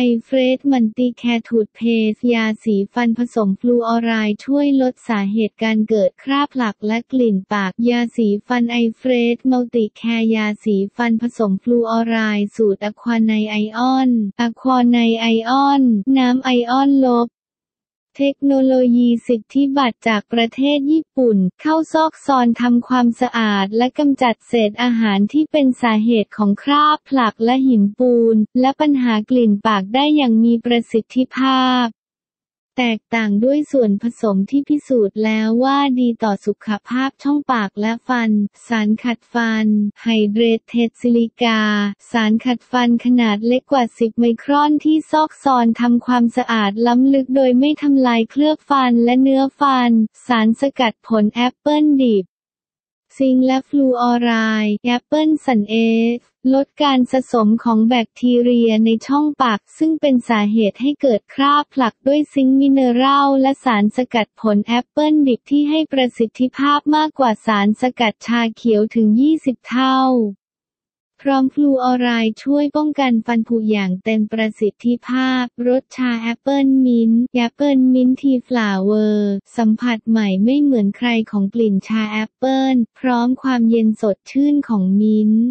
ไอเฟรชมัลติแคร์ toothpaste ยาสีฟันผสมฟลูออไรด์ช่วยลดสาเหตุการเกิดคราบพลัคและกลิ่นปาก ยาสีฟันไอเฟรชมัลติแคร์ยาสีฟันผสมฟลูออไรด์สูตร aqua anion aqua anion น้ำไอออนลบ เทคโนโลยีสิทธิบัตรจากประเทศญี่ปุ่น เข้าซอกซอนทำความสะอาดและกำจัดเศษอาหารที่เป็นสาเหตุของคราบพลัคและหินปูน และปัญหากลิ่นปากได้อย่างมีประสิทธิภาพ แตกต่างด้วยส่วนผสมที่พิสูจน์แล้วว่าดีต่อสุขภาพช่องปากและฟัน สารขัดฟัน hydrated silica สารขัดฟันขนาดเล็กกว่า 10 ไมครอนที่ซอกซอนทำความสะอาดล้ำลึกโดยไม่ทำลายเคลือบฟันและเนื้อฟัน สารสกัดผลแอปเปิลดิบ zinc และฟลูออไรด์แอปเปิลสันเอฟลดการสะสมของแบคทีเรียในช่องปาก ซึ่งเป็นสาเหตุให้เกิดคราบพลัคด้วย zinc mineral และสารสกัดผลแอปเปิลดิบที่ให้ประสิทธิภาพมากกว่าสารสกัดชาเขียวถึง 20 เท่า พร้อมฟลูออไรด์ช่วยป้องกันฟันผุอย่างเต็มประสิทธิภาพ รสชาแอปเปิลมิ้นท์ apple mint tea flavor สัมผัสใหม่ไม่เหมือนใครของกลิ่นชาแอปเปิลพร้อมความเย็นสดชื่นของมิ้นท์